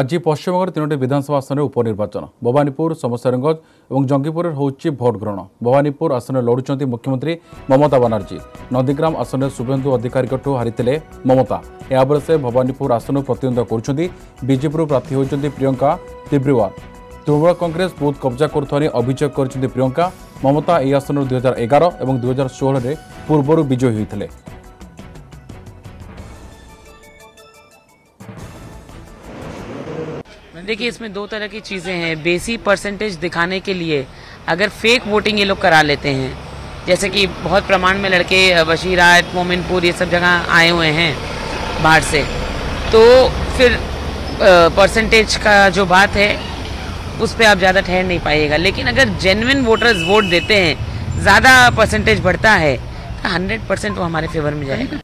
ଆଜି ପଶ୍ଚିମବଙ୍ଗର ତିନୋଟି ବିଧାନସଭା ଆସନରେ ଉପନିର୍ବାଚନ ଭବାନୀପୁର ସମସରଗଞ୍ଜ ଏବଂ ଜଙ୍ଗିପୁରରେ ହେଉଛି ଭୋଟ ଗ୍ରହଣ ଭବାନୀପୁର ଆସନରେ ଲଢ଼ୁଛନ୍ତି ମୁଖ୍ୟମନ୍ତ୍ରୀ ମମତା ବାନାର୍ଜୀ ନନ୍ଦୀଗ୍ରାମ ଆସନରେ ଶୁଭେନ୍ଦୁ ଅଧିକାରୀଙ୍କଠୁ ହାରିଥିଲେ ମମତା ଏହାପରେ ସେ ଭବାନୀପୁର ଆସନରୁ ପ୍ରତିଦ୍ୱନ୍ଦ୍ୱିତା କରୁଛନ୍ତି ବିଜେପିରୁ ପ୍ରାର୍ଥୀ ହେଉଛନ୍ତି ପ୍ରିୟଙ୍କା ତିବ୍ରିୱାଲ তৃণমূল কংগ্রেস বুথ কব্জা করুথার অভিযোগ করেছেন প্রিয়ঙ্কা মমতা এই আসনর দুই হাজার এগার এবং দুই হাজার ষোহরে পূর্বর বিজয়ী হয়েছিলেন देखिए इसमें दो तरह की चीज़ें हैं बेसी परसेंटेज दिखाने के लिए अगर फेक वोटिंग ये लोग करा लेते हैं जैसे कि बहुत प्रमाण में लड़के बशीरात मोमिनपुर ये सब जगह आए हुए हैं बाहर से तो फिर परसेंटेज का जो बात है उस पर आप ज़्यादा ठहर नहीं पाइएगा लेकिन अगर जेनविन वोटर्स वोट देते हैं ज़्यादा परसेंटेज बढ़ता है तो हंड्रेड परसेंट वो हमारे फेवर में जाएगा